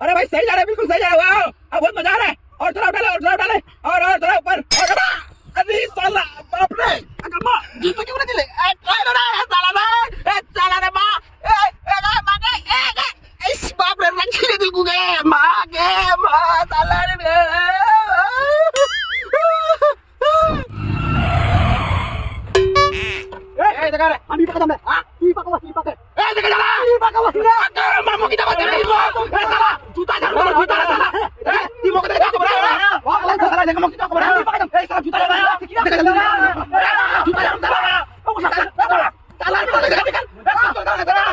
अरे भाई सही जा रहा है, बिल्कुल सही जा रहा है। वाह, अब बहुत मज़ा आ रहा है। और थोड़ा उठा ले, और थोड़ा उठा ले। और और थोड़ा Pakai tambah. Ah, ini pakai was, ini pakai. Eh, dengar jalan. Ini pakai was. Aduh, mamu kita pakai ini. Eh, salah. Juta jangan, juta salah. Eh, di mau kita kita berapa? Wah, kalau salah jangan mau kita berapa? Ini pakai tambah. Eh, salah juta jangan. Dengar jalan. Juta jangan salah. Salah. Salah. Salah, salah, jangan. Salah, salah, salah.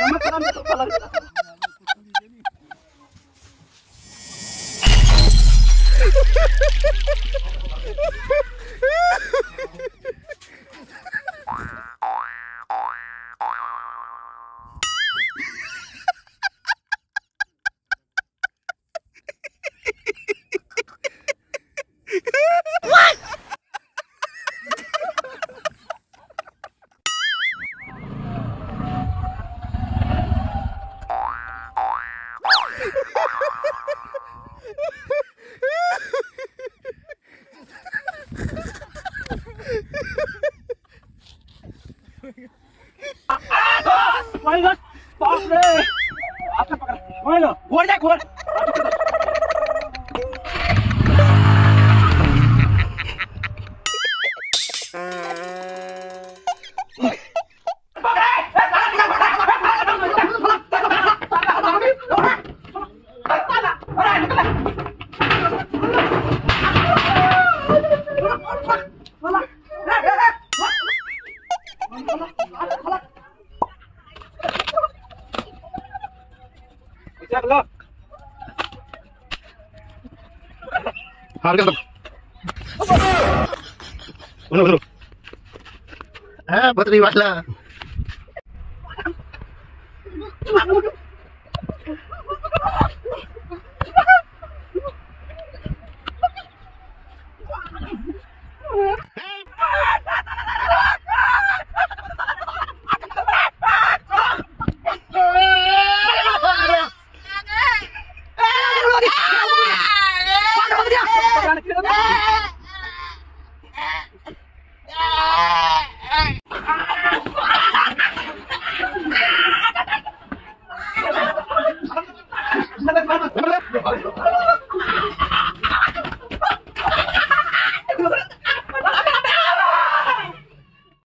Nama karam itu salah. Ha ha ha! Why not? Stop रे आपने पकड़ा खोल लो खोल जा खोल Siap Carlos. Harga Uno, uno. Ah. We're gonna